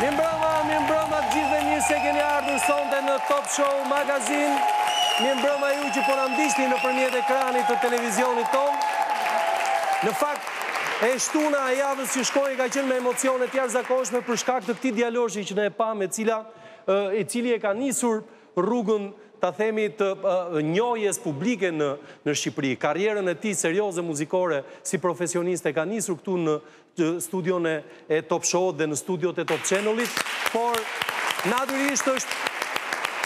Mirëmbrëma, mirëmbrëma të gjithëve mirë se keni ardhur sonte në Top Show Magazine. Mirëmbrëma ju që po na ndiqni nëpërmjet ekranit të televizionit tonë. Në fakt, e shtuna e javës që shkoi ka qenë me emocione të jashtëzakonshme për shkak të këtij djaloshi që ne e pamë, e cila e cili e ka nisur rrugën, ta themi, të njohjes publike në në Shqipëri. Karrierën e tij serioze muzikore si profesionist e ka nisur këtu në studion e e Top Show-ut dhe në studiot e Top Channel-it, por natyrisht është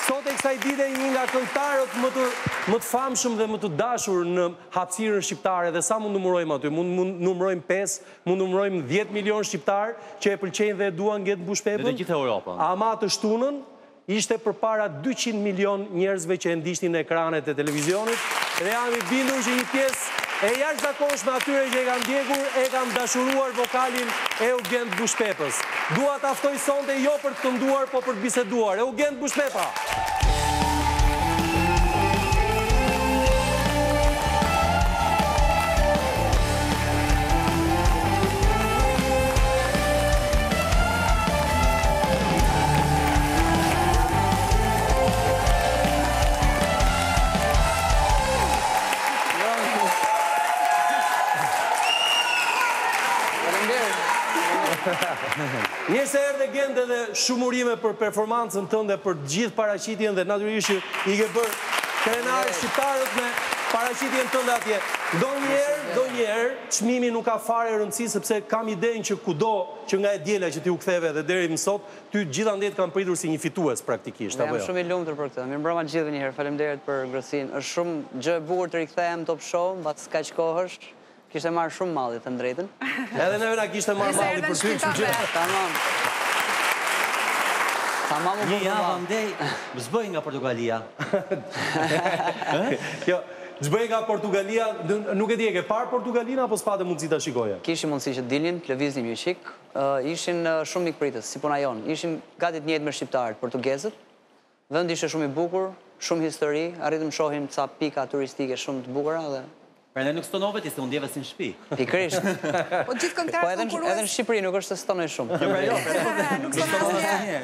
sot e kësaj dite një nga këngëtarët më të më të famshëm dhe më të dashur në hapësirën shqiptare dhe sa mund numërojmë aty, mund, mund numërojmë pesë, mund numërojmë dhjetë milionë shqiptarë që e pëlqejnë dhe e duan Gent Bushpepën, ama të shtunën, Ishte përpara dyqind milionë njerëzve që e ndiqnin në ekranet e televizionit dhe jam i bindur që një pjesë e jashtëzakonshme e atyre që e kanë ndjekur e kanë dashuruar vokalin e Eugent Bushpepës. Dua ta ftoj sonte jo për të kënduar, po për të biseduar. Eugent Bushpepa! Mirë se erdhe Gent edhe shumë urime për performancën tënde për të gjithë paraqitjen dhe natyrisht që i ke bërë krenarë shqiptarët me paraqitjen tënde atje. Ndonjëherë, ndonjëherë çmimi nuk ka fare rëndësi sepse kam idenë që kudo Që nga e diela që ti u ktheve dhe deri më sot, ty gjithandej të kanë pritur si një fitues praktikisht, apo jo? Jam shumë i lumtur për këtë. Mirëmbrëma të gjithëve njëherë. Faleminderit për ngrohtësinë. Është shumë gjë e bukur të rikthehem Top Show mbas kaq kohësh. Më kishte marrë shumë malli, të them drejtën. Edhe neve na kishte marrë malli për ty, kështu që. Tamam. Tamam u bë. Një javë andej, ç'bëhej nga Portugalia. Ëh? Kjo Ç'bëhej nga Portugalia, nuk e di, e ke parë Portugalinë apo s'pate mundësi ta shikoje? Kishim mundësi që të dilnim, të lëviznim një çik. Ishin shumë mikpritës, si puna jonë. Ishin gati të njëjtë me shqiptarët, portugezët. Vendi ishte shumë i bukur, shumë histori, arritëm të shohim ca pika turistike shumë të bukura dhe. Prandaj nuk stonove ti, se u ndjeve si në shtëpi. Pikërisht. Po gjithë këngëtarët po konkurruesit. Edhe në Shqipëri nuk është se stonoj shumë. Jo, jo, nuk stonon asnjë.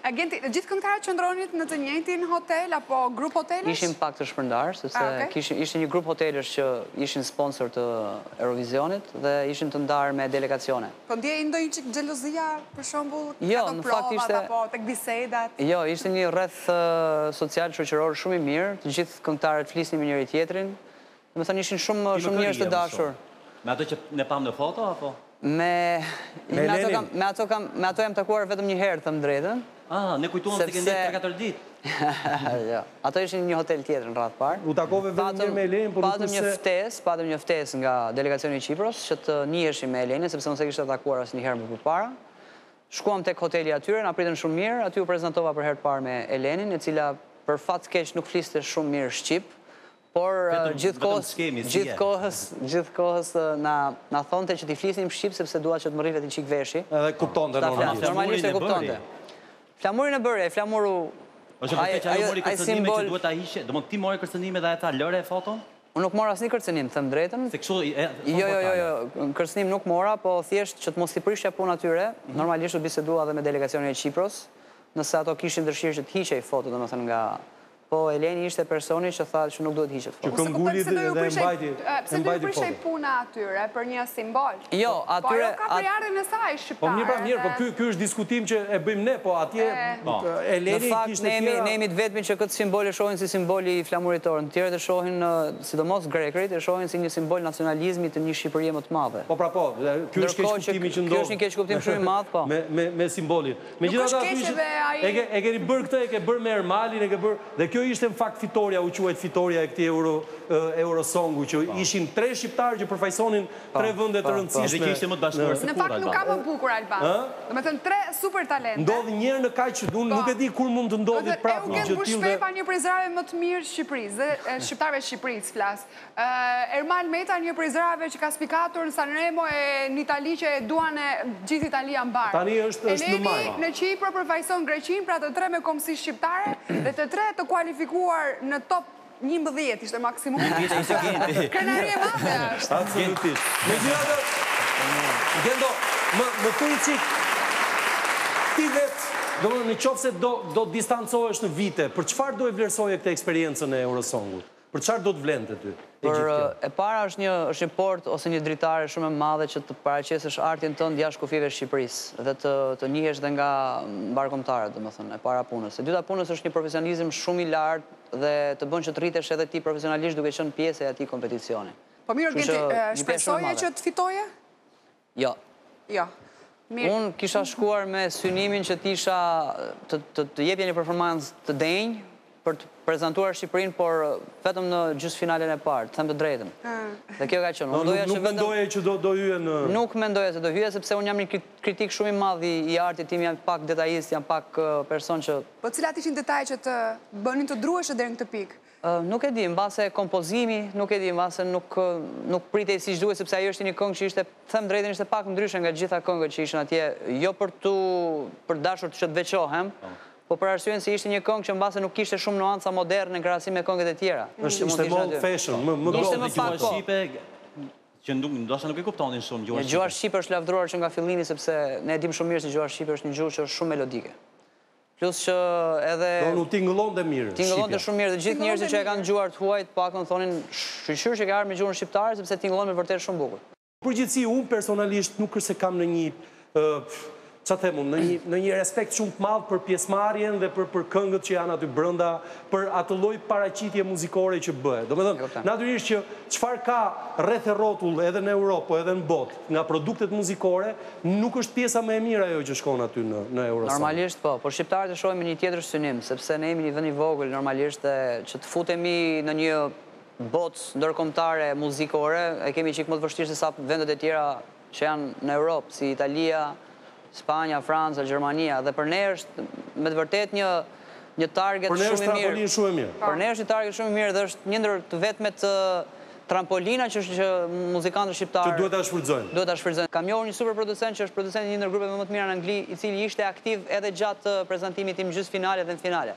A, Genti, gjithë këngëtarët qëndronit në të njëjtin hotel apo grup hotelesh? Ishim pak të shpërndarë sepse ah, kishim ishte një grup hotelesh që ishin sponsor të Eurovisionit dhe ishim të ndarë me delegacione. Po ndjeje ndonjë çik xhelozia për shembull, jo, në fakt ishte apo tek bisedat. Jo, ishte një rreth social shoqëror shumë i mirë, të gjithë këngëtarët flisnin me njëri tjetrin. Domethënë ishin shumë shumë njerëz të dashur. Me ato që ne pamë në foto apo? Me me ato kam me ato kam me ato jam takuar vetëm një herë të them të drejtën. Ah, ne kujtuam se ke ndejt tre katër ditë. Jo. Ato ishin në një hotel tjetër në radhë të parë. U takove vetëm një me Elenin, por nuk ishte. Patëm një ftesë, patëm një ftesë nga delegacioni i Qipros që të njiheshim me Elenin, sepse unë s'e kisha takuar asnjëherë më para. Shkuam tek hoteli i atyre, na pritën shumë mirë, aty u prezantova për herë të parë me Elenin, e cila për fat të keq nuk fliste shumë mirë shqip, Por gjithë kohës, gjithë kohës, gjithë kohës na na thonte që të flisnim shqip sepse dua që të më rrivet një çik veshi. Edhe kuptonte normalisht. Normalisht e kuptonte. Flamurin e bëri, ai flamuru Është vërtet që ajo mori kërcënime që duhet ta hiqe. Do ti more kërcënime dhe ajo tha lëre foton? Unë nuk mora asnjë kërcënim, them drejtën. Se kështu e Jo, jo, jo, jo, kërcënim nuk mora, po thjesht që të mos i prishja punën atyre, mhm. normalisht u bisedua edhe me delegacionin e Qipros, nëse ato kishin dëshirë që të hiqej foto, domethënë nga Po Eleni ishte personi që tha që nuk duhet hiqet fotoja. Që këmbënguli dhe e mbajti foton. Pse do ju prishej puna atyre për një simbol? Jo, atyre... Po ajo ka prejardhjen e saj shqiptare. Po mirë pra mirë, po ky është diskutim që e bëjmë ne, po atje Eleni kishte tjera... Në fakt, ne jemi të vetmit që këtë simbol e shohin si simboli i flamurit tonë. Të tjerët e shohin, sidomos grekërit, e shohin si një simbol nacionalizmi të një Shqipërie më të madhe. Po pra po, ky është keqkuptimi që ndodh. Ndërkohë që ky është një keqkuptim shumë i madh, po. Me simbolin. Megjithatë edhe ai. E keni bërë këtë, e ke bërë me Ermalin, e ke bërë, dhe kjo ishte në fakt fitorja, u quajt fitorja e këtij euro, eurosongu, që ishin tre shqiptarë që përfaqësonin tre vende të rëndësishme. Edhe që ishin më të bashkuar se kurrë Albana. Në fakt nuk ka më bukur Albanë. Ë? Domethënë tre super talente. Ndodh një herë në kaq, unë nuk e di kur mund të ndodhi prapë një gjë e tillë dhe. Eugent Bushpepa një prej zërave më të mirë të Shqipërisë, dhe shqiptarëve të Shqipërisë flas, Ermal Meta një prej zërave që ka spikatur në Sanremo e në Itali që e duan e gjithë Italia mbarë. Eleni në Qipro përfaqëson Greqinë pra të tre me kombësi shqiptare dhe të tre të kualifikuar në top njëmbëdhjetë ishte maksimumi. Krenari e madhe është. Absolutisht. Megjithatë Genti më thuj çik ti vet domethënë në qoftë se do do distancohesh në vite për çfarë do e vlerësoje këtë eksperiencën e Eurosongut? Për çfarë do të vlente ty e gjithë kjo? Po e para është një është një portë ose një dritare shumë e madhe që të paraqesësh artin tënd jashtë kufijve të Shqipërisë dhe të të njihesh dhe nga mbarëkombëtarët domethënë e para punës. E dyta punës është një profesionalizëm shumë i lartë dhe të bën që të rritesh edhe ti profesionalisht duke qenë pjesë e atij kompeticioni. Po mirë Genti, shpresoje që të fitoje? Jo. Jo. Mirë. Unë kisha shkuar me synimin që t'isha të jepja një performancë të denjë për të prezantuar Shqipërinë, por vetëm në gjysmëfinalen e parë, të them të drejtën. Dhe kjo ka qënë. Nuk mendoje që do hyje në... Nuk mendoja se do hyja, sepse unë jam një kritik shumë i madh i artit tim, jam pak detajist, jam pak person që... Po cilat ishin detajet që të bënin të druheshe deri në këtë pikë? Nuk e di, mbase kompozimi, nuk e di, mbase nuk nuk pritej siç duhej sepse ajo ishte një këngë që ishte, të them të drejtën, ishte pak ndryshe nga të gjitha këngët që ishin atje, jo për të për dashur të që të veçohem, po për arsyen se ishte një këngë që mbase nuk kishte shumë nuanca moderne në krahasim me këngët e tjera. Është ishte më old fashion, më më old. Ishte më pak kohë. Që nuk ndoshta nuk e kuptonin shumë gjuhën shqipe. Gjuha shqipe është lavdëruar që nga fillimi sepse ne e dimë shumë mirë se gjuha shqipe është një gjuhë që është shumë melodike. Plus që edhe. Po nuk tingëllonte mirë shqipja. Tingëllonte shumë mirë. Të gjithë njerëzit që e kanë dëgjuar të huajt të paktën thonin shyqyr që ke ardhur me gjuhën shqiptare sepse tingëllon me vërtet shumë bukur. Përgjithësi unë personalisht nuk është se kam ndonjë ça ta them unë ndonjë respekt shumë të madh për pjesëmarrjen dhe për këngët që janë aty brenda për atë lloj paraqitje muzikore që bëhet. Domethënë natyrisht që çfarë ka rreth e rrotull edhe në Europë po edhe në botë Nga produktet muzikore, nuk është pjesa më e mirë ajo që shkon aty në në Eurosong. Normalisht po, por shqiptarët e shohim me një tjetër synim, sepse ne jemi një vend i vogël normalisht dhe që të futemi në një botë ndërkombëtare muzikore e kemi çik më të vështirë se sa vendet e tjera që janë në Europë, si Italia, Spanja, Franca, Gjermania dhe për ne është me të vërtetë një një target shumë i mirë. Për ne është një trampolinë shumë e mirë. Për ne është një target shumë i mirë dhe është një ndër të vetmet trampolina që që muzikantët shqiptarë Që duhet ta shfrytëzojnë. Duhet ta shfrytëzojnë. Kam njohur një super producent që është producent i një ndër grupeve më të mira në Angli, i cili ishte aktiv edhe gjatë prezantimit tim në gjysmëfinale dhe në finale.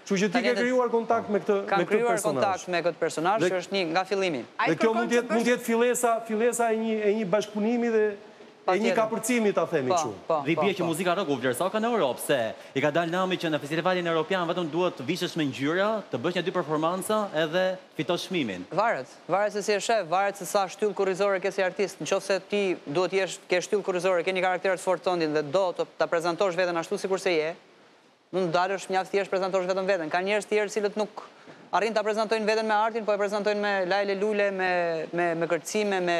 Kështu që ti ke krijuar kontakt me këtë personazh. Kam krijuar kontakt me këtë personazh që është një nga fillimi. Dhe kjo mund të jetë mund të jetë fillesa fillesa e një e një bashkëpunimi dhe e një kapërcimi ta themi kështu. Po, po. Dhe i bie që muzika rock u vlerësoka në Europë, se i ka dalë nami që në festivalin europian vetëm duhet të vishesh me ngjyra, të bësh nja dy performanca edhe të fitosh çmimin. Varet, varet se si e sheh, varet se sa shtyllë kurrizore ke si artist. Në qoftë se ti duhet të jesh ke shtyllë kurrizore, ke një karakter të fortë tëndin dhe do të ta prezantosh veten ashtu sikurse je, Mund të dalësh mjaft thjesht prezantosh vetëm veten. Ka njerëz tjerë të cilët nuk arrijnë ta prezantojnë veten me artin, po e prezantojnë me lajlelule, me me me kërcime, me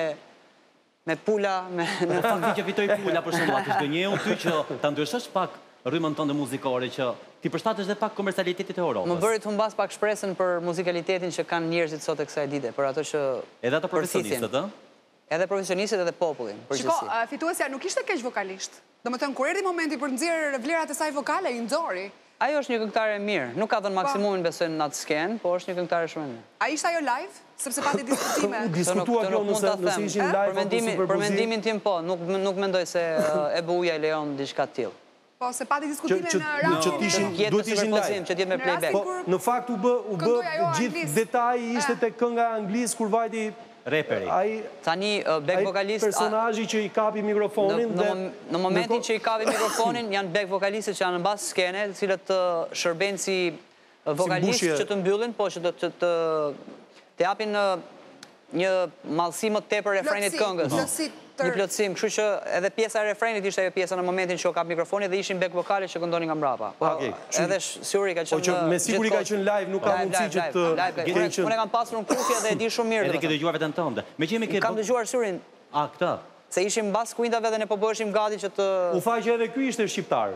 me pula, me Dhe fakti që fitoi pula për shembull, a të zhgënjeu ty që ta ndryshosh pak rrymën tënde muzikore që t'i përshtatesh dhe pak komercialitetit të Më Europës? bëri të humbas pak shpresën për muzikalitetin që kanë njerëzit sot e kësaj dite, për ato që Edhe ata përfithin. profesionistët, ë? Edhe profesionistët edhe popullin në Shiko, përgjithësi. fituesja nuk ishte keq vokalisht. Domethënë, kur erdhi momenti për të nxjerrë vlerat e saj vokale, i nxori. Ajo është një këngëtare e mirë. Nuk ka dhënë maksimumin besoj në atë skenë, po është një këngëtare shumë e mirë. A ishte ajo live? Sepse pati diskutime. U diskutua kjo nëse ishin live apo superpozim? Për mendimin tim po, nuk mendoj se EBU-ja e lejon diçka të tillë. Po, se pati diskutime në rastin me. Që të jetë superpozim, që të jetë me playback. Po, në fakt u bë, u bë, gjithë detaji ishte tek kënga e Anglisë kur vajti. reperi. Tani back vokalist. Ai personazhi që i kapi mikrofonin dhe Në momentin që i kapi mikrofonin janë back vokalistët që janë mbas skene, të cilët shërbejnë si vokalistë që të mbyllin, por që të të japin një madhësi më të tepër refrenit të këngës. Një plotësim, kështu që edhe pjesa e refrenit ishte ajo pjesa në momentin që u kap mikrofoni dhe ishin back vokalet që këndonin nga mbrapa. Po edhe SuRie ka qenë gjithkohë. Me siguri ka qenë live, nuk ka mundësi që të ketë qenë. Unë e kam pasur në kufje dhe e di shumë mirë. Edhe ke dëgjuar veten tënde. E kam dëgjuar SuRien. Ah, këtë. Se ishim mbas kuintave dhe ne po bëheshim gati që të. U tha që edhe ky ishte shqiptar.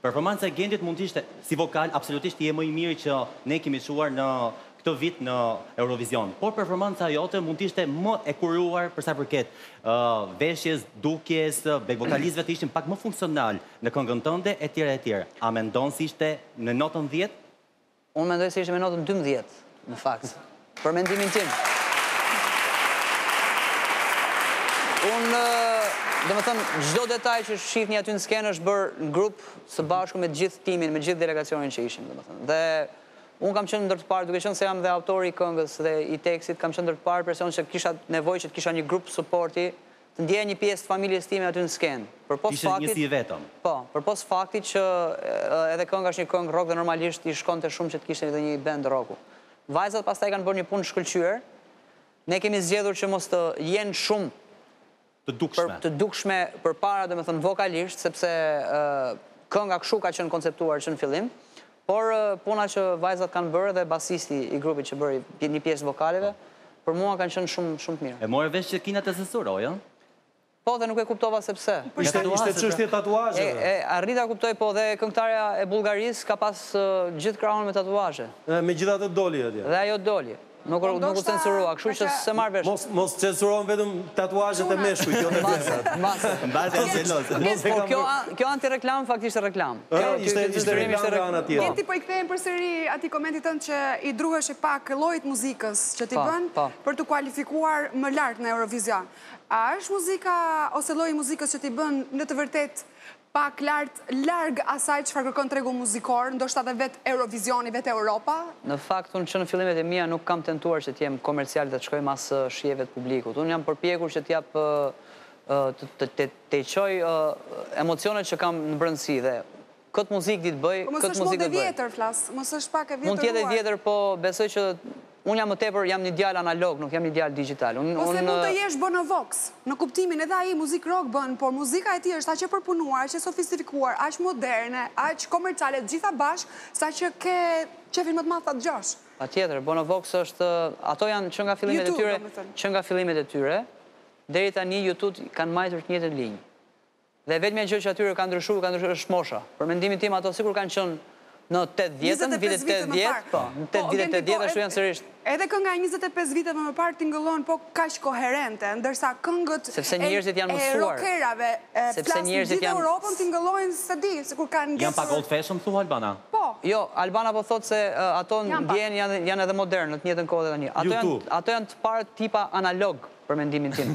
Performanca e Gentit mund të ishte, si vokal, absolutisht je më i miri që ne kemi çuar në këto vite në Eurovision. Por performanca jote mund të ishte më e kuruar për sa i përket veshjes, dukjes, back vokalistëve të ishin pak më funksional në këngën tënde etj etj. A mendon se ishte në notën dhjetë? Unë mendoj se ishte me notën dymbëdhjetë, në fakt, për mendimin tim. Unë, domethënë, çdo detaj që shihni aty në skenë është bërë në grup së bashku me gjithë teamin, me gjithë delegacionin që ishim, domethënë. Dhe unë kam qenë ndër të parë, duke qenë se jam dhe autori i këngës dhe i tekstit, kam qenë ndër të parët persona që kisha nevojë që të kisha një grup suporti Ndjeja një pjesë të familjes time aty në skenë. Përpos faktit. Ishe si i vetëm. Po, përpos faktit që edhe kënga është një këngë rock dhe normalisht i shkonte shumë që të kishte edhe një band rocku. Vajzat pastaj kanë bërë një punë të shkëlqyer. Ne kemi zgjedhur që mos të jenë shumë të dukshme. Të dukshme përpara, domethënë vokalisht, sepse kënga kështu ka qenë konceptuar që në fillim. Por puna që vajzat kanë bërë dhe basisti i grupit që bëri një pjesë të vokaleve, për mua kanë qenë shumë shumë të mirë. E more vesh që Kina të censuroi, ëh? Po dhe nuk e kuptova se pse. Ishte çështje tatuazhesh. E arrita ta kuptoj po dhe këngëtarja e Bullgarisë ka pas gjithë krahun me tatuazhe. Megjithatë doli atje. Dhe ajo doli. Nuk u censurua, kështu që s'e marr vesh. Mos censurohen vetëm tatuazhet e meshkujve, jo të femrat. Mbase janë gjelosë. Po kjo anti-reklamë, fakt ishte reklamë. Ishte reklamë nga ana tjetër. Genti, po i kthehemi përsëri atij komentit tënd që i druheshe pak llojit të muzikës që ti bën për t'u kualifikuar më lart në Eurovision. A është muzika ose lloji i muzikës që ti bën në të vërtetë pak lart larg asaj çfarë kërkon tregu muzikor, ndoshta dhe vetë Eurovisioni, vetë Europa? Në fakt, unë që në fillimet e mia nuk kam tentuar që të jem komercial dhe të shkoj mas shijeve të publikut. Unë jam përpjekur që të jap të tejçoj emocionet që kam në brendësi dhe këtë muzikë di të bëj, Po mos është modë e vjetër flas, mos është pak e vjetëruar? Mund të jetë e vjetër, po besoj që Unë jam më tepër, jam një djalë analog, nuk jam një djalë digjital. Unë, unë... Ose mund të jesh Bono Vox, në kuptimin edhe ai muzikë rock bën, por muzika e tij është aq e përpunuar, aq e sofistifikuar, aq moderne, aq komerciale të gjitha bashkë, saqë ke qefin më të madh ta dëgjosh. Patjetër, Bono Vox është, ato janë që nga fillimet e tyre, që nga fillimet e tyre, deri tani U2 kanë majtur të njëjtën linjë. Dhe e vetmja gjë që te atyre ka ndryshuar ka ndryshuar është mosha. Për mendimin tim ato sikur kanë qenë në tetëdhjetën, në vitet tetëdhjetë, po, në vitet tetëdhjetë ashtu janë sërish. Edhe kënga e njëzet e pesë viteve më parë tingëllon po kaq koherente, ndërsa këngët e rokerave flas në gjithë Europën tingëllojnë s'e di, sikur kanë ngecur. Janë pak old fashion thua Albana? Po. Jo, Albana po thotë se ato ndjehen janë edhe modernë në të njëjtën kohë dhe tani. Ato janë të parë tipa analog për mendimin tim.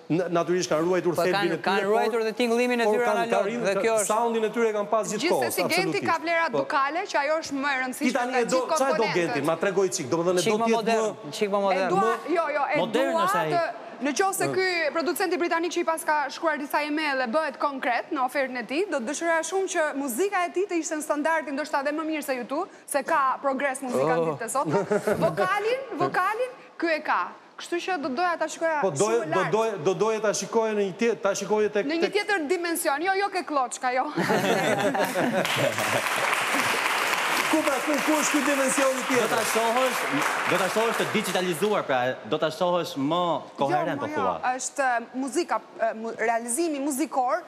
Natyrisht kanë ruajtur thelbin e tyre, por... Po kanë ruajtur dhe tingëllimin e tyre analog, dhe kjo është... Soundin e tyre e kanë pas gjithë kohës, absolutisht. Gjithsesi Genti ka vlerat vokale, që ajo është më e rëndësishme nga gjithë komponentët. Ti tani e do, çfarë do Genti, ma tregoj çik, domethënë do të jetë më... Çik më modern, çik më modern. Jo, jo, e dua të... Në qoftë se ky producenti britanik që i paska shkruar disa email-e bëhet konkret në ofertën e tij, do të dëshiroja shumë që muzika e tij të ishte në standardin ndoshta edhe më mirë se U2, se ka progres muzika në ditët e sotme. Vokalin, vokalin, ky e ka. Kështu që do doja ta shikoja shumë më lart. Po doje, do doje ta shikoje në një tjetër, ta shikoje tek, tek Në një tjetër dimension. Jo, jo ke klloçka, jo. Ku pra, ku, ku është ky dimensioni tjetër? Do ta shohësh, do ta shohësh të dixhitalizuar, pra do ta shohësh më koherent po thua. Jo, më jo, është muzika, realizimi muzikor,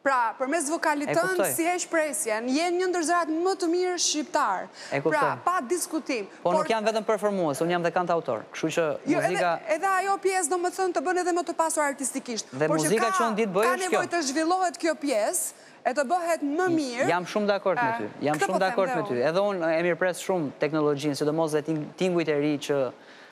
Pra, përmes vokalit tënd, s'i heq presjen, je një ndër zërat më të mirë shqiptarë. E kuptoj. Pra, pa diskutim. Po nuk jam vetëm performues, unë jam dhe kantautor, kështu që muzika... Jo, edhe ajo pjesë, domethënë, të bën edhe më të pasur artistikisht. Dhe muzika që unë di të bëj është kjo. Por që ka nevojë të zhvillohet kjo pjesë, e të bëhet më mirë. Jam shumë dakord me ty. Jam shumë dakord me ty. Edhe unë e mirëpres shumë teknologjinë, sidomos dhe tingujt e ri që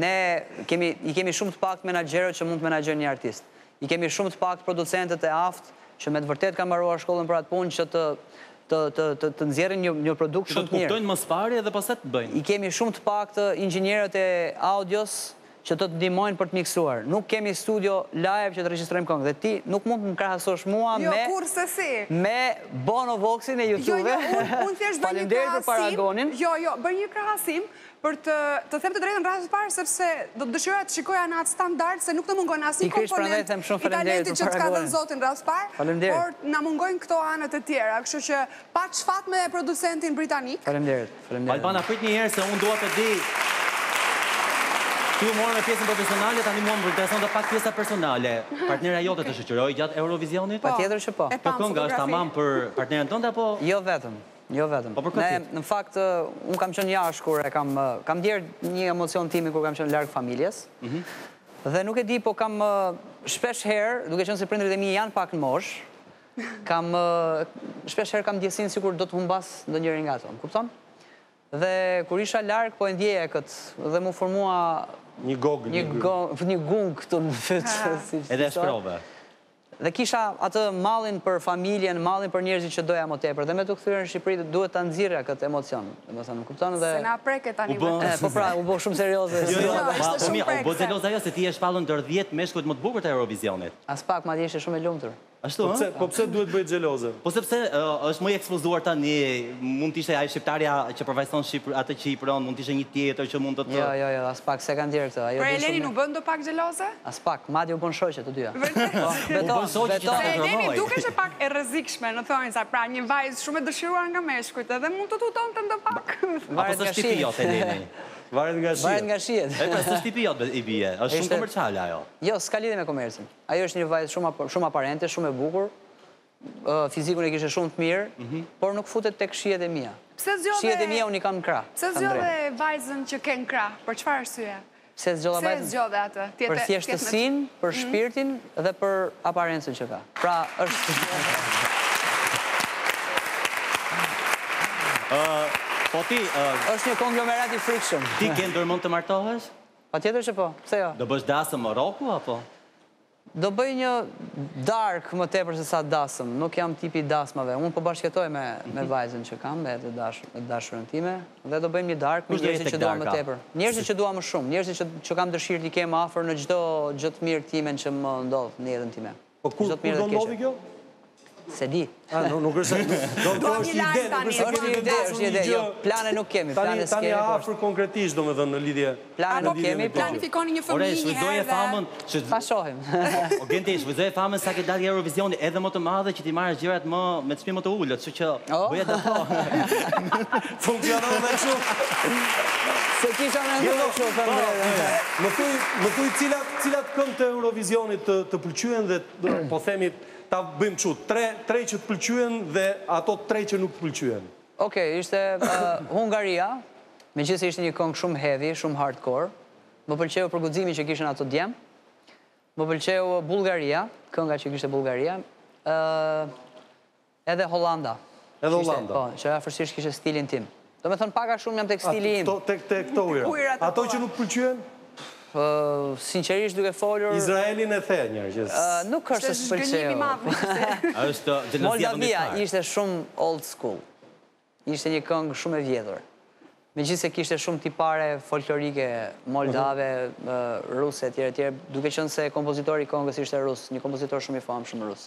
Ne kemi, i kemi shumë të paktë menaxherët që mund të menaxhojnë një artist. I kemi shumë të paktë producentët e aftë që me të vërtetë kanë mbaruar shkollën për atë punë që të të të të të nxjerrin një një produkt shumë të mirë. Që të kuptojnë më së pari edhe pastaj të bëjnë. I kemi shumë të paktë inxhinierët e audios që të të ndihmojnë për të miksuar. Nuk kemi studio live që të regjistrojmë këngë dhe ti nuk mund të më krahasosh mua me... Jo, kurrsesi. me Bono Vox-in e Jo, jo, U2. unë unë thjesht bëj një Faleminderit për krahasim, paragonin. jo, jo, bëj një krahasim Për të, të them të drejtën në radhë të parë sepse do të dëshiroja të të shikoja në atë standard se nuk të mungon asnjë komponent i talentit që të ka dhënë Zoti në radhë të parë, por na mungojnë këto anët e tjera, kështu që paç fat me producentin britanik. Faleminderit, faleminderit. Albana prit një herë se unë dua të di Ti u morë me pjesën profesionale, tani mua më intereson edhe pak pjesa personale. Partnerja jote të shoqëroi gjatë Eurovisionit? Patjetër që po. Kjo këngë është tamam për partneren tënde apo? Jo vetëm. Jo vetëm. Po për këtë jetë? Në fakt, unë kam qënë jashtë kur e kam... Kam djerë një emocion timi kur kam qënë larg familjes. Mhm. Dhe nuk e di, po kam shpesh herë, duke qënë se prindrit e mi janë pak në moshë, kam... Shpesh herë kam ndjesinë sikur do të humbas ndonjërin nga ata, kupton? Dhe kur isha larg, po e ndjeja këtë, dhe m'u formua... Një gogë, një gungë. Një gungë këtu në fyt. Edhe e shprehe. Dhe kisha atë mallin për familjen, mallin për njerëzit që doja më tepër. Dhe me t'u kthyer në Shqipëri duhet ta nxirrja këtë emocion, domethënë, më kupton? Dhe Se na preke tani me këtë. Po pra, u bë shumë serioze. Jo, jo, po ishte shumë prekëse. U bë xheloze ajo se ti je shpallur ndër dhjetë meshkujt më të bukur të Eurovizionit. Aspak, madje ishte shumë e lumtur. Ashtu, ëh? Po pse duhet të bëhej xheloze? Po sepse është më i ekspozuar tani. Mund të ishte ai shqiptari që përfaqëson Shqipërinë, atë që Ipëron, mund të ishte një tjetër që mund të të. Jo, jo, jo, aspak, s'e ka ndjerë këtë, ajo e di shumë mirë. Për Elenin u bë ndopak xheloze? Aspak, madje u bënë shoqe të dyja. Vërtet? Po, betohem, betohem. Po Eleni dukeshe pak e rrezikshme në thonjza, pra një vajzë shumë e dëshiruar nga meshkujt, edhe mund të tundonte ndopak. Apo s'është tipi jot Eleni? Varet nga shihet. Varet nga shihet. E pra, s'është tipi jot i bie, është shumë komerciale ajo. Jo, s'ka lidhje me komercin. Ajo është një vajzë shumë shumë aparente, shumë e bukur. Fizikun e kishte shumë të mirë, mhm. por nuk futet tek shijet e mia. Pse zgjodhe... Shijet e mia unë i kam në krah. Pse zgjodhe vajzën që ke në krah? Për çfarë arsye? Pse zgjodhe vajzën? Pse zgjodhe atë? Për thjeshtësinë, për mhm. shpirtin dhe për aparencën që ka. Pra, është... Po ti... është një konglomerat i frikshëm. Ti ke ndërmend të martohesh? Patjetër që po, pse jo? Do bësh dasëm me rok, apo? Do bëj një darkë më tepër se sa dasëm. Nuk jam tipi i dasmave. Unë po bashkëjetoj me me vajzën që kam, me të dashur, me të dashurën time dhe do bëjmë një darkë me njerëzit që dua më tepër. Njerëzit që dua më shumë, njerëzit që që kam dëshirë t'i kem afër në çdo gjë të mirë timen që më ndodh në jetën time. Po kur do ndodhë kjo? S'e di. Nuk është se... Do të është një ide, nuk është se kemi vendosur një gjë... Jo, plane nuk kemi, plane s'kemi... Tani afër konkretisht, domethënë, në lidhje... Plane nuk kemi, planifikoni një fëmijë një herë dhe... Pa shohim. O, Genti, shfrytëzoje famën sa ke dalë nga Eurovizioni edhe më të madhe që t'i marrë gjërat më... me çmim më të ulët, që që... Bëja të po... Funkcionon dhe që... S'e kisha menduar jo, që të ndërë... Më thuj, më thuj, cilat, cilat këngë të Eurovizionit të, të pëlqyen dhe po themi Ta bëjmë kështu, tre, tre që të pëlqyen dhe ato tre që nuk të pëlqyen. Okej, ishte Hungaria, megjithëse ishte një këngë shumë heavy, shumë hardcore. Më pëlqeu për guximin që kishin ato djem. Më pëlqeu Bullgaria, kënga që kishte Bullgaria. Ë edhe Holanda. Edhe Holanda. Po, që afërsisht kishte stilin tim. Domethënë pak a shumë jam tek stili im. Te te këto ujëra. Ujërat e kollajshme. Ato që nuk të pëlqyen? Sinqerisht duke folur. Izraelin e the njerë që. Nuk është se s'pëlqeu. Është zhgënjim i madh ishte. Është xhelozi e vëndit fare. Moldavia ishte shumë old school. Ishte një këngë shumë e vjetër. Megjithëse kishte shumë tipare folklorike moldave, ruse etj etj, duke qenë se kompozitori i këngës ishte rus, një kompozitor shumë i famshëm rus.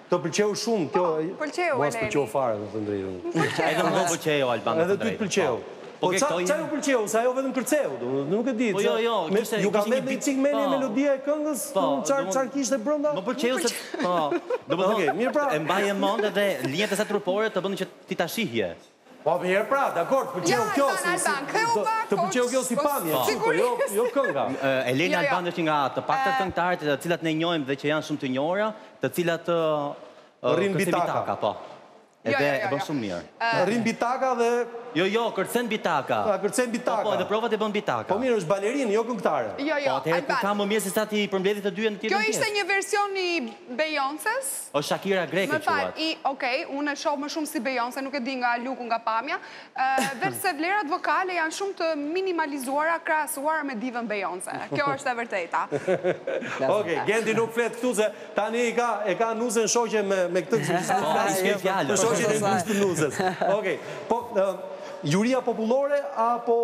Të pëlqeu shumë kjo... Po, pëlqeu, Eleni. Mua s'më pëlqeu fare, të them të drejtën. Pëlqeu. Edhe mua më pëlqeu, Alban, të them të drejtën. Edhe ty pëlqeu. Po, po çfarë ju pëlqeu, se ajo vetëm kërceu, nuk e di. Po, jo, jo, kishte një... Ju ka me me qik me një po. Melodia e këngës, po, çfarë kishte brënda? Më pëlqeu se... Po, domethënë, mirë pra. E mbaj e mande dhe linjët e saj trupore të bënin që ti ta shihje. Po mirë pra, dakord, të pëlqeu kjo si si. Të pëlqeu kjo si pamje, kështu po, jo jo kënga. Eleni, Alban, është një nga të paktat këngëtare të cilat ne njohim dhe që janë shumë të njohura, të cilat rrinë mbi taka, po. Edhe e bën shumë mirë. Rrinë mbi taka dhe Jo, jo, kërcen mbi taka. A kërcen mbi taka. Po, edhe provat i bën mbi taka. Po mirë, është balerinë, jo këngëtare. Jo, jo, Alban. Po atëherë ku ka më mirë se sa t'i përmbledhë të dyja në tjetër pjesë. Kjo ishte një version i Beyoncés. Është Shakira greke quhet. Më fal, i, ok, unë e shoh më shumë si Beyoncé, nuk e di nga looku, nga pamja, veçse vlerat vokale janë shumë të minimalizuara krahasuar me divën Beyoncé. Kjo është e vërteta. Ok, Gendi nuk flet këtu se tani i ka, e ka nusen shoqe me me këtë, kështu që s'mund të flasë keq fare. Për shoqen e ngushtë të nuses. Ok, po, juria popullore apo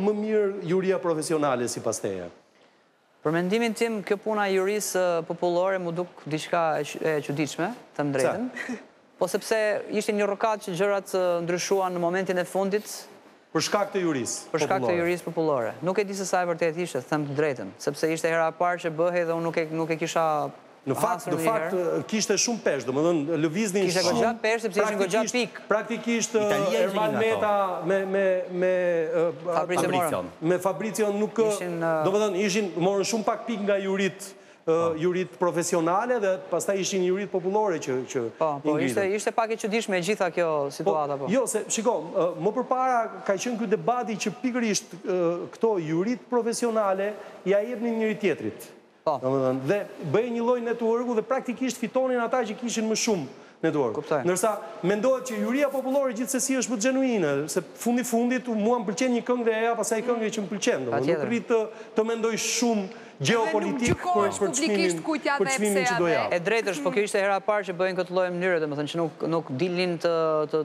më mirë juria profesionale sipas teje? Për mendimin tim kjo puna e jurisë popullore m'u duk diçka e çuditshme, të them të drejtën. Po sepse ishte një rrokadë që gjërat ndryshuan në momentin e fundit. Për shkak të jurisë popullore. Për shkak të jurisë popullore. Nuk e di se sa e vërtetë ishte, të them të drejtën, sepse ishte hera e parë që bëhej dhe unë nuk e kisha Në fakt, në fakt kishte shumë peshë, domethënë lëviznin shumë. Kishte goxha peshë sepse ishin goxha pikë. Praktikisht Ermal Meta me me me Fabricion. Me Fabricion nuk, domethënë ishin morën shumë pak pikë nga juritë juritë profesionale dhe pastaj ishin juritë popullore që që Po, po ishte ishte pak e çuditshme e gjitha kjo situata po. Jo, se shiko, më përpara ka qenë ky debati që pikërisht këto juritë profesionale ia jepnin njëri-tjetrit. Po. Domethënë, dhe bëhej një lloj network-u dhe praktikisht fitonin ata që kishin më shumë network. Kuptoj. Ndërsa mendohet që juria popullore gjithsesi është më xhenuine, se fundi fundit mua më pëlqen një këngë dhe ia jap asaj kënge që më pëlqen, domethënë nuk rri të të mendoj shumë gjeopolitikë për për çmimin për çmimin që do jap. E drejtë është, po kjo ishte hera e parë që bëhej në këtë lloj mënyre, domethënë që nuk nuk dilnin të të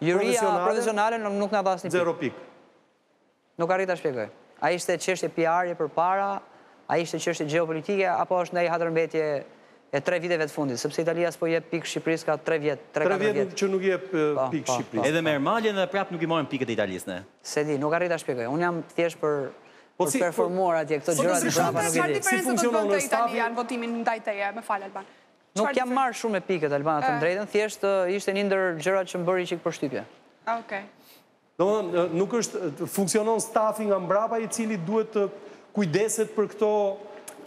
Juria profesionale nuk na dha asnjë pikë. Zero pikë. Nuk arrij ta shpjegoj. A ishte çështje PR-je përpara, a ishte çështje gjeopolitike apo është ndonjë hatërmbetje e tre viteve të fundit, sepse Italia s'po i jep pikë Shqipërisë ka tre vjet, tre katër vjet. Tre vjet që nuk i jep po, pikë po, Shqipërisë. Po. Edhe me Ermalin dhe prapë nuk i morën pikët e Italisë ne. S'e di, nuk arrij ta shpjegoj. Unë jam thjesht për po për performuar atje këto gjëra të prapa nuk i di. Si funksionon stafi? Janë votimin ndaj teje, më fal Alban. Nuk jam marrë shumë me pikët, Alban, të them të drejtën, thjesht ishte një ndër gjërat që më bëri çikë përshtypje. Oke. Domethënë nuk është, funksionon stafi nga mbrapa i cili duhet të kujdeset për këto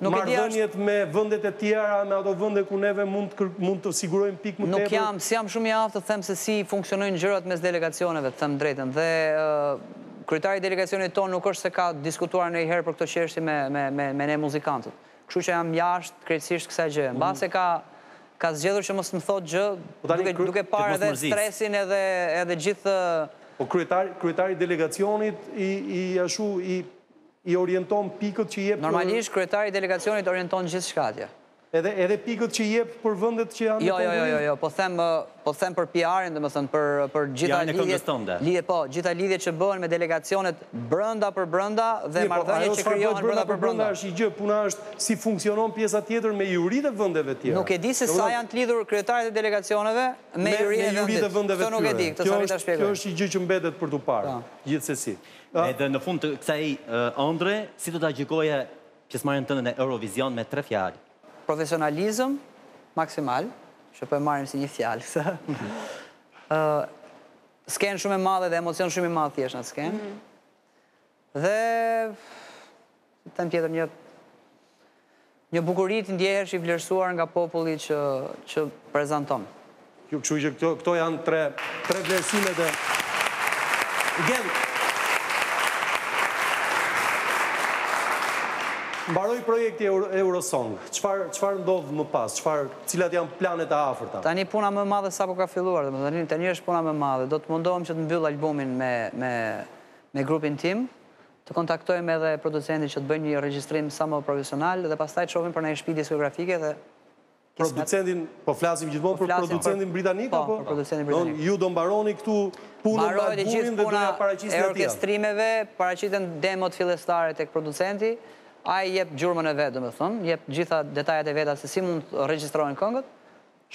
marrëdhëniet me vendet e tjera, me ato vendet ku neve mund të sigurojmë pikë më tepër? Nuk jam, s'jam shumë i aftë të them se si funksionojnë gjërat mes delegacioneve, të them të drejtën, dhe kryetari i delegacionit tonë nuk është se ka diskutuar ndonjëherë për këto çështje me ne muzikantët. Kështu që jam jashtë krejtësisht kësaj gjëje. Mbase ka ka zgjedhur që mos më thotë gjë, duke duke parë edhe stresin edhe edhe gjithë Po kryetari kryetari i delegacionit i i ashtu i i orienton pikët që i jep Normalisht kryetari i delegacionit orienton gjithçka atje. Edhe edhe pikët që i jep për vendet që janë në konkurrim? Jo jo jo jo jo, po them Po them për PR-in, domethënë për për gjithë lidhjet, lidhje po, gjithë lidhjet që bëhen me delegacionet brenda për brenda dhe marrëdhëniet që krijohen brenda për brenda. Ajo çfarë bëhet brenda për brenda është një gjë, puna është si funksionon pjesa tjetër me juritë e vendeve të tjera. Nuk e di se sa janë të lidhur kryetarët e delegacioneve me juritë e vendit. Me juritë e vendeve të tyre. Kjo nuk e di, këtë s'arrij ta shpjegoj. Kjo është një gjë që mbetet për t'u parë, gjithsesi. Edhe në fund të kësaj ëndrre, si do ta gjykoje pjesëmarrjen tënde në Eurovision me tre fjalë? Profesionalizëm maksimal, që po e marrim si një fjalë këtë. Ë skenë shumë e madhe dhe emocion shumë i madh thjesht në atë skenë. Dhe them tjetër një një bukuri të ndjehesh i vlerësuar nga populli që që prezanton. Kështu që këto këto janë tre tre vlerësimet e Gen Mbaroi projekti Euro, Eurosong. Çfarë çfarë ndodh më pas? Çfarë cilat janë planet e afërta? Tani puna më e madhe sapo ka filluar, domethënë tani tani është puna më e madhe. Do të mundohem që të mbyll albumin me me me grupin tim, të kontaktojmë edhe producentin që të bëjnë një regjistrim sa më profesional dhe pastaj të shohim për ndonjë shtëpi diskografike dhe Producentin, po flasim gjithmonë për producentin britanik, po, apo? Po, për producentin britanik. Ju do mbaroni këtu punën me albumin dhe do e paraqisni atje. Mbaron gjithë puna e orkestrimeve, paraqiten demot fillestare tek producenti, ai jep gjurmën e vet, domethënë, jep gjitha detajet e veta se si mund të regjistrohen këngët,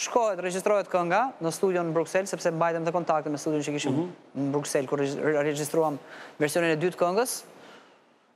shkohet, regjistrohet kënga në studion në Bruksel, sepse mbajtëm dhe kontakte me studion që kishim mhm. në Bruksel, kur regjistruam versionin e dytë të këngës,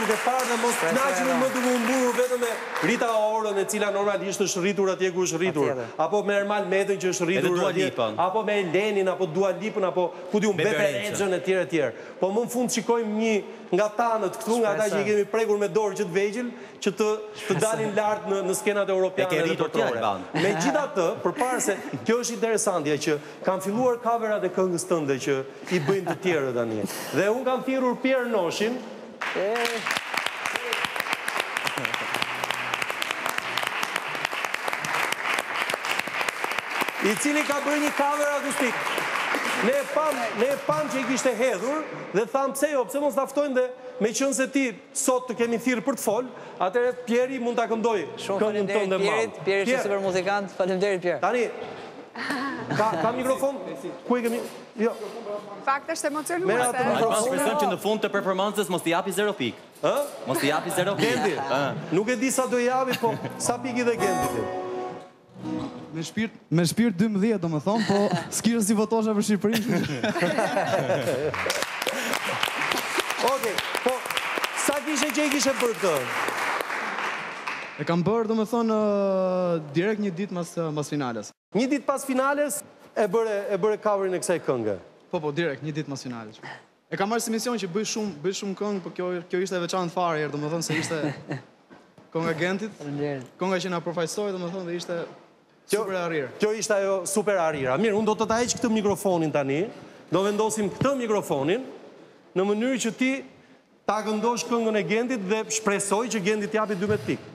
duke parë dhe mos kënaqemi më duke u mburur vetëm me Rita Orën e cila normalisht është rritur atje ku është rritur apo me Ermal Metën që është rritur atje apo me Elenin apo Dua Lipën apo ku di unë Bebe Rexhën etj etj po më në fund shikojmë një nga tanët këtu nga ata që i kemi prekur me dorë që të vegjël që të të dalin lart në në skenat europiane dhe botërore megjithatë përpara se kjo është interesantja që Kanë filluar coverat e këngës tënde që i bëjnë të tjerët tani. Dhe unë kam thirrur Pjer Noshin. I cili ka bërë një cover akustik. Ne e pamë, ne e pamë që e kishte hedhur dhe thamë pse jo, pse mos ta ftojmë dhe meqënëse ti Sot të kemi thirrë për të fol, atëherë Pjeri mund ta këndojë këngën tënde mall. Pjeri është një super muzikant. Faleminderit Pjer. Tani ka ka mikrofon? Ku e kemi? Jo. Në fakt është emocionuese. Alban shpresojmë që në fund të performancës mos t'i japi zero pikë. Ë? Mos t'i japi zero pikë. Genti. Nuk e di sa do i japi, po sa pikë i dhe Gentit ti? Me shpirt, me shpirt 12 domethonë, po s'kisha si votosha për Shqipërin. Oke, po, sa kishe që i kishe për këtë? E kam bërë, domethonë, direkt një dit mas, mas finales. Një dit pas finales, e bëre, e bëre coverin e kësaj kënge? Po, po, direkt, një dit mas finales. E kam marrë si mision që bëj shumë, bëj shumë këngë, por kjo kjo ishte e veçantë fare, herë, domethënë se ishte kënga Gentit. Faleminderit. Kënga që na përfaqësoi, domethënë dhe ishte kjo, super arritje. Kjo ishte ajo super arritja. Mirë, unë do të ta heq këtë mikrofonin tani. Do vendosim këtë mikrofonin në mënyrë që ti ta këndosh këngën e Gentit dhe shpresoj që Genti të japi 12 pikë.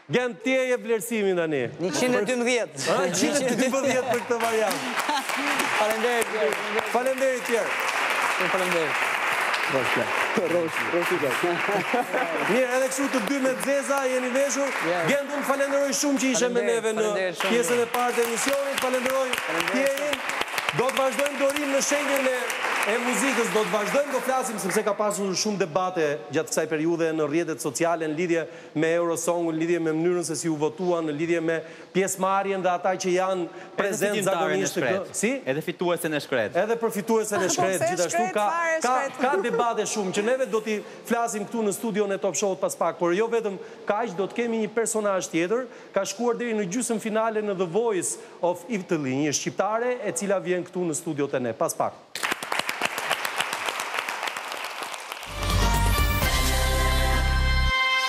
Gent ti e jep vlerësimin tani. 112. Ëh, 112 për këtë variant. Faleminderit Pjer. Faleminderit Pjer. Shumë faleminderit. Rrosh Pjer. Rrosh, rrosh i gjatë. Mirë, edhe kështu të dy me zeza jeni veshur. Gent unë falenderoj shumë që ishe me neve në pjesën e parë të emisionit. Falenderoj Pjerin. Do të vazhdojmë Dorin në shenjën e e muzikës. Do të vazhdojmë të flasim sepse ka pasur shumë debate gjatë kësaj periudhe në rrjetet sociale në lidhje me Eurosong-un në lidhje me mënyrën se si u votuan në lidhje me pjesëmarrjen dhe ata që janë prezent zakonisht në këtë, si? Edhe fituesen e shkretë. Edhe për fituesen e shkretë gjithashtu ka ka ka debate shumë që neve do t'i flasim këtu në studion e Top Show-ut pas pak, por jo vetëm kaq do të kemi një personazh tjetër, ka shkuar deri në gjysëmfinale në The Voice of Italy, një shqiptare e cila vjen këtu në studio te ne pas pak.